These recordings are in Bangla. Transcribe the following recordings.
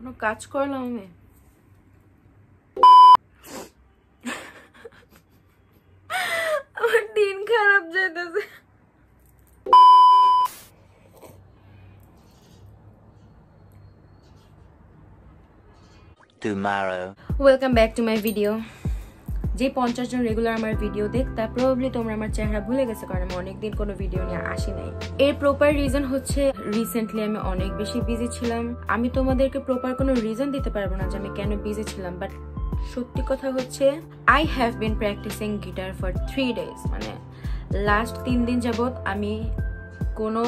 কোনো কাজ করলাম আমি আমার দিন খারাপ যেতেছে tomorrow. Welcome back to my video যে পঞ্চাশ জন রেগুলার আমার ভিডিও দেখতা প্রবাবলি তোমরা আমার চেহারা ভুলে গেছে, কারণ আমি অনেকদিন কোনো ভিডিও নিয়ে আসি নাই। এর প্রপার রিজন হচ্ছে রিসেন্টলি আমি অনেক বেশি বিজি ছিলাম। আমি তোমাদেরকে প্রপার কোনো রিজন দিতে পারব না যে আমি কেন বিজি ছিলাম বাট সত্যি কথা হচ্ছে I have been practising guitar for three days মানে লাস্ট তিন দিন যাবৎ আমি কোনো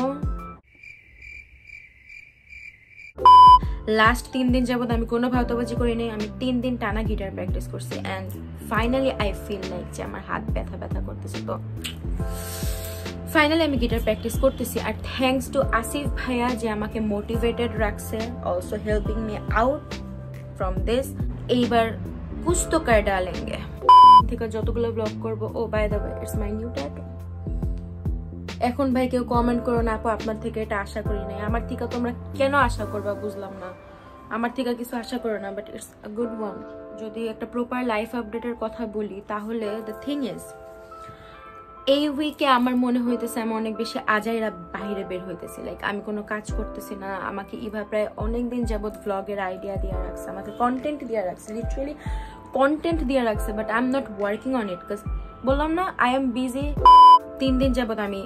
লাস্ট তিন দিন যাবত আমি কোনো ভাওতাবাজি করি নাই আমি তিন দিন টানা গিটার প্র্যাকটিস করছি and finally I feel like যে আমার হাত ব্যথা ব্যথা করতেছে। তো ফাইনালি আমি গিটার প্র্যাকটিস করতেছি আর থ্যাংকস টু আসিফ ভাইয়া যে আমাকে মোটিভেটেড রাখছে also helping me out from this এইবার কুছ তো কার ডালেঙ্গে। থেকে যতগুলো ব্লগ করব, ও by the way it's my new tattoo এখন ভাই কেউ কমেন্ট করো না, আপু, আপনার থেকে এটা আশা করি নাই। আমার থেকে তোমরা কেন আশা করবা বুঝলাম না। আমার থেকে কিছু আশা করো না but it's a good one যদি একটা প্রপার লাইফ আপডেটের কথা বলি, তাহলে দ্য থিং ইজ এই উইকে আমার মনে হইতেছে আমি অনেক বেশি আজাইরা বাইরে বের হইতেছি। লাইক আমি কোনো কাজ করতেছি না। আমাকে ইভা প্রায় অনেক দিন যাবৎ ভ্লগের আইডিয়া দিয়ে রাখছে, আমাকে কন্টেন্ট দিয়ে রাখছে। লিটারেলি কন্টেন্ট দিয়ে রাখছে but I am not working on it বললাম না আই এম বিজি তিন দিন যাবৎ আমি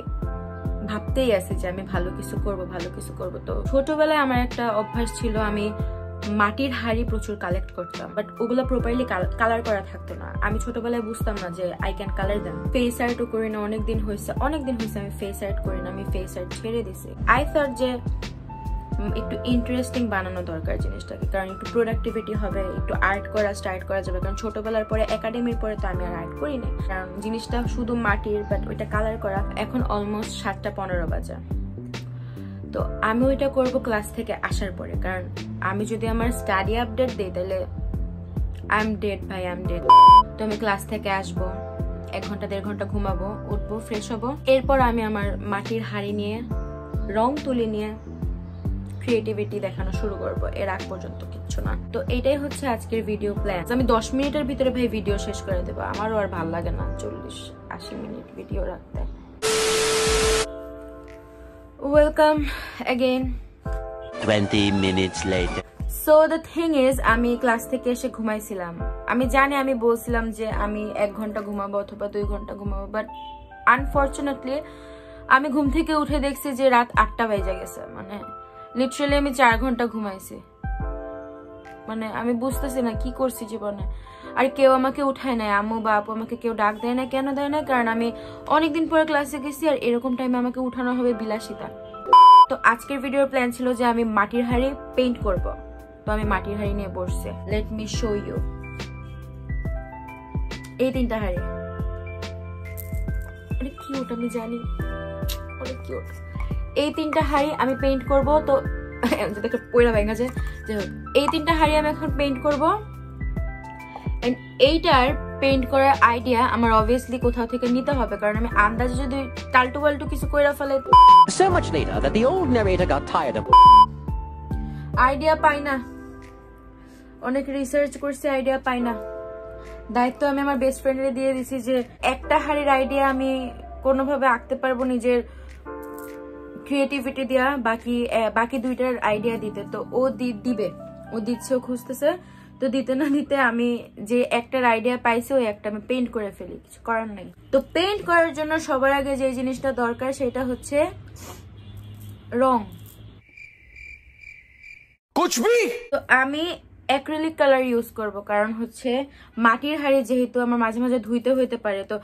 ভাবতেই আছে যে আমি ভালো কিছু করব, ভালো কিছু করব। তো ছোটবেলায় আমার একটা অভ্যাস ছিল, আমি মাটির হাড়ি প্রচুর কালেক্ট করতাম বাট ওগুলো প্রপারলি কালার করা থাকতো না। আমি ছোটবেলায় বুঝতাম না যে I can colour then face আর্টও করি না অনেকদিন হয়েছে অনেকদিন হয়েছে আমি ফেস আর্ট করি না আমি ফেস আর্ট ছেড়ে দিছি। আই থট যে একটু ইন্টারেস্টিং বানানো দরকার জিনিসটাকে। কারণ একটু প্রোডাক্টিভিটি হবে, একটু আর্ট করা স্টার্ট করা যাবে। কারণ ছোটবেলার পরে একাডেমির পরে তো আমি আর আর্ট করি না কারণ জিনিসটা শুধু মাটির বাট ওইটা কালার করা এখন অলমোস্ট সাতটা পনেরো বাজে। তো আমি ওইটা করব ক্লাস থেকে আসার পরে। কারণ আমি যদি আমার স্টাডি আপডেট দিই, তাহলে আই এম ডেড ভাই আই এম ডেড তো আমি ক্লাস থেকে আসব, এক ঘণ্টা, দেড় ঘণ্টা ঘুমাবো, উঠবো ফ্রেশ হব। এরপর আমি আমার মাটির হাড়ি নিয়ে, রং তুলি নিয়ে ক্রিয়েটিভিটি দেখানো শুরু করব। এর আগ পর্যন্ত কিচ্ছু না। তো এটাই হচ্ছে আজকের ভিডিও প্ল্যান আমি দশ মিনিটের ভিতরে ভাই ভিডিও শেষ করে দেবো। আমারও আর ভালো লাগে না চল্লিশ আশি মিনিট ভিডিও রাখতে। Welcome again 20 minutes later. So the thing is আমি ক্লাস থেকে এসে ঘুমাইছিলাম। আমি জানি আমি বলছিলাম যে আমি এক ঘণ্টা ঘুমাবো অথবা দুই ঘণ্টা ঘুমাবো বাট আনফর্চুনেটলি আমি ঘুম থেকে উঠে দেখছি যে রাত আটটা বেজে গেছে। মানে লিটারালি আমি চার ঘণ্টা ঘুমাইছি। মানে আমি বুঝতেছি না কি করছি জীবনে। আর কেউ আমাকে উঠায় নাই, আম্মু বা আপু আমাকে কেউ ডাক দেয় না, কেন দেয় না? কারণ আমি অনেকদিন পরে ক্লাসে গেছি আর এরকম টাইমে আমাকে উঠানো হবে বিলাসিতা। তো আজকের ভিডিওর প্ল্যান ছিল যে আমি মাটির হাড়ি পেইন্ট করব। তো আমি মাটির হাড়ি নিয়ে বসছি। লেট মি শো ইউ এই তিনটা হাড়ি। অনেক কিউট আমি জানি। অনেক কিউট এই তিনটা হাড়ি আমি পেইন্ট করব তো দেখে পয়লা ভেঙে যায় যাই হোক এই তিনটা হাড়ি আমি এখন পেইন্ট করব। এন্ড এইটার পেইন্ট করার আইডিয়া আমার অবভিয়াসলি কোথাও থেকে নিতে হবে কারণ আমি আন্দাজে যদি টালটু বাল্টু কিছু করে ফেলে So much later that the old narrator got tired of idea পাই না। অনেক রিসার্চ করছি আইডিয়া পাই না। দায়িত্ব আমি আমার বেস্ট ফ্রেন্ডে দিয়ে দিছি যে একটা হাড়ির আইডিয়া আমি কোনোভাবে আঁকতে পারব নিজের ক্রিয়েটিভিটি দেওয়া বাকি বাকি দুইটার আইডিয়া দিতে। তো ও দিবে। ও দিচ্ছে ও খুঁজতেছে। তো দিতে না দিতে আমি যে একটার আইডিয়া পাইছি ওই একটা আমি পেন্ট করে ফেলি। কিছু করার নাই। তো পেন্ট করার জন্য সবার আগে যে জিনিসটা দরকার সেটা হচ্ছে রং। তো আমি অ্যাক্রিলিক কালার ইউজ করব কারণ হচ্ছে মাটির হাড়ি যেহেতু আমার মাঝে মাঝে ধুইতে হইতে পারে তো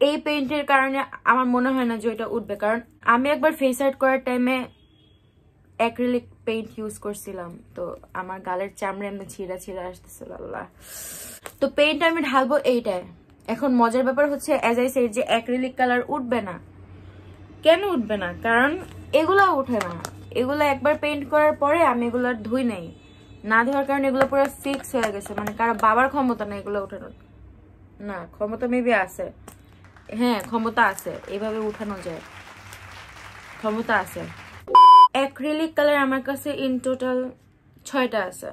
এই পেইন্টের কারণে আমার মনে হয় না যে ওইটা উঠবে। কারণ আমি একবার ফেস আর্ট করার টাইমে অ্যাক্রিলিক পেইন্ট ইউজ করছিলাম। তো আমার গালের চামড়া এমনি ছিঁড়া ছিঁড়া আসতেছিল আল্লাহ তো পেইন্ট আমি ঢালবো এইটায়। এখন মজার ব্যাপার হচ্ছে অ্যাজ আই সেড যে অ্যাক্রিলিক কালার উঠবে না। কেন উঠবে না? কারণ এগুলা উঠে না। এগুলো একবার পেইন্ট করার পরে আমি এগুলো ধুই নাই। না ধোয়ার কারণে এগুলো পুরো ফিক্স হয়ে গেছে। মানে কারও বাবার ক্ষমতা না এগুলো উঠানোর না, ক্ষমতা মেবি আছে। হ্যাঁ ক্ষমতা আছে। এইভাবে উঠানো যায়। ক্ষমতা আছে। অ্যাক্রিলিক কালার আমার কাছে ইন টোটাল ছয়টা আছে।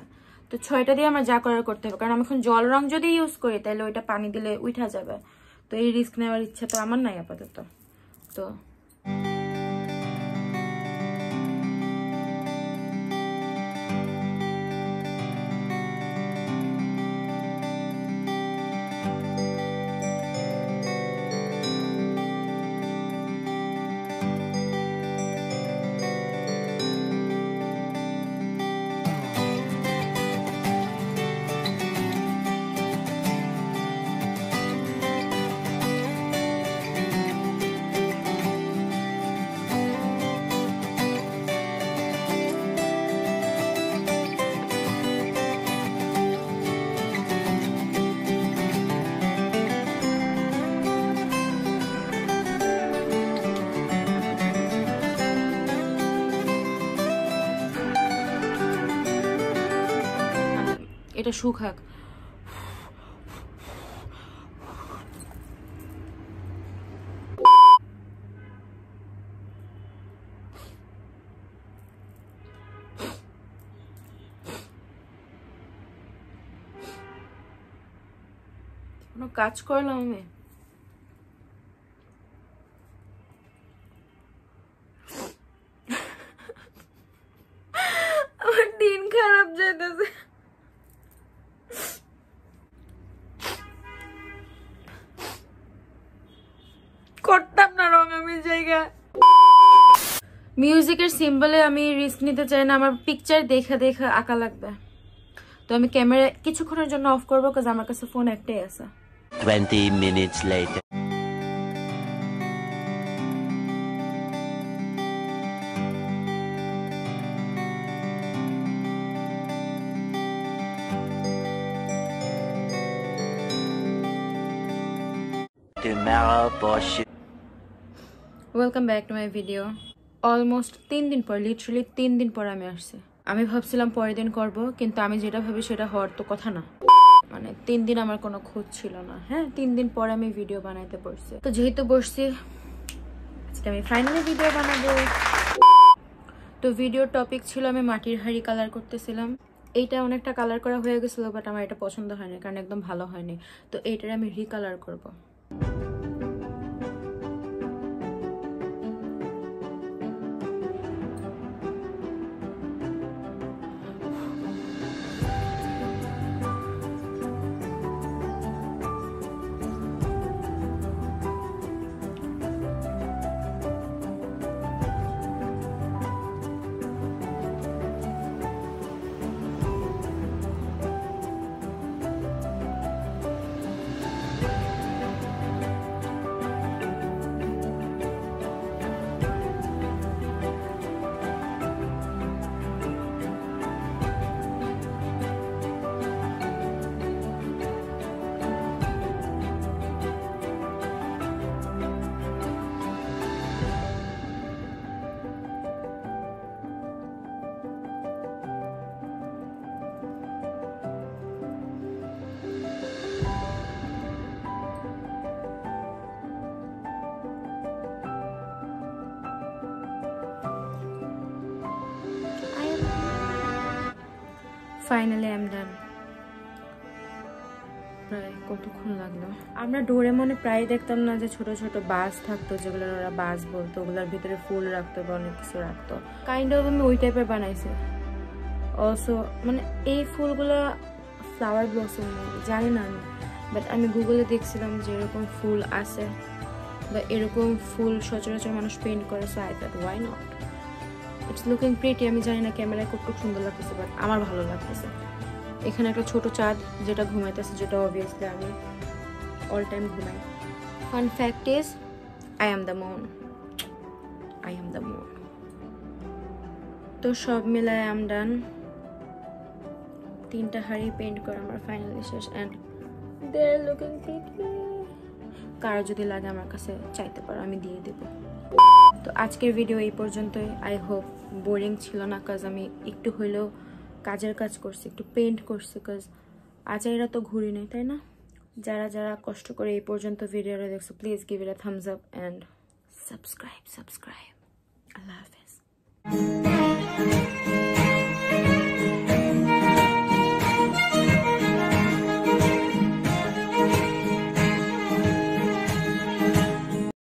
তো ছয়টা দিয়ে আমার যা করার করতে হবে। কারণ আমি এখন জল রং যদি ইউজ করি, তাহলে ওইটা পানি দিলে উঠা যাবে। তো এই রিস্ক নেওয়ার ইচ্ছা তো আমার নাই আপাতত। তো এটা সুখ কোনো কাজ করলাম আমি আমার দিন খারাপ যাইতেছে করতাম না রং আমি জায়গা মিউজিকের সিম্বলে আমি রিস্ক নিতে চাই না আমার পিকচার দেখা দেখা আঁকা লাগবে তো আমি ক্যামেরা কিছুক্ষণের জন্য অফ করব কাজ আমার কাছে ফোন একটাই আছে 20 minutes later. Tomorrow for sure. Welcome back to my video almost তিন দিন পর লিটারালি তিন দিন পর আমি আসছি। আমি ভাবছিলাম পরের দিন করব, কিন্তু আমি যেটা ভাবি সেটা হওয়ার তো কথা না। মানে তিন দিন আমার কোনো খোঁজ ছিল না। হ্যাঁ তিন দিন পর আমি ভিডিও বানাইতে পড়ছি তো যেহেতু বসছি, আজকে আমি ফাইনালি ভিডিও বানাবো। তো ভিডিওর টপিক ছিল আমি মাটির হাড়ি কালার করতেছিলাম। এইটা অনেকটা কালার করা হয়ে গেছিল বাট আমার এটা পছন্দ হয়নি, কারণ একদম ভালো হয়নি। তো এইটার আমি রিকালার করব। ফাইনালি আই এম ডান প্রায় কতক্ষণ লাগল? আমরা ডোরে মনে প্রায় দেখতাম না যে ছোট ছোট বাস থাকতো যেগুলোর ওরা বাস বলতো ওগুলোর ভিতরে ফুল রাখতো বা অনেক কিছু রাখতো। কাইন্ড অফ আমি ওই টাইপের বানাইছি। অলসো মানে এই ফুলগুলো ফ্লাওয়ার ব্লসম জানি না আমি। বাট আমি গুগলে দেখছিলাম যে এরকম ফুল আছে বা এরকম ফুল সচরাচর মানুষ পেন্ট করে so I that why not it's looking pretty আমি জানি না ক্যামেরায় খুব খুব সুন্দর লাগতেছে বাট আমার ভালো লাগতেছে। এখানে একটা ছোট চাঁদ যেটা ঘুমাইতেছে, যেটা অবভিয়াসলি আমি অল টাইম ঘুমাই। Fun fact is I am the moon I am the moon তো সব মিলায় আম ডান তিনটা হাড়ি পেন্ট করা আমার ফাইনালি শেষ and they are looking pretty কারও যদি লাগে আমার কাছে চাইতে পারো, আমি দিয়ে দেবো। তো আজকের ভিডিও এই পর্যন্তই। আই হোপ বোরিং ছিল না কাজ আমি একটু হইলেও কাজের কাজ করছি, একটু পেন্ট করছি কাজ এরা তো ঘুরি নেই, তাই না? যারা যারা কষ্ট করে এই পর্যন্ত ভিডিওটা দেখছ please give it a thumbs up and subscribe subscribe আল্লাহ হাফেজ।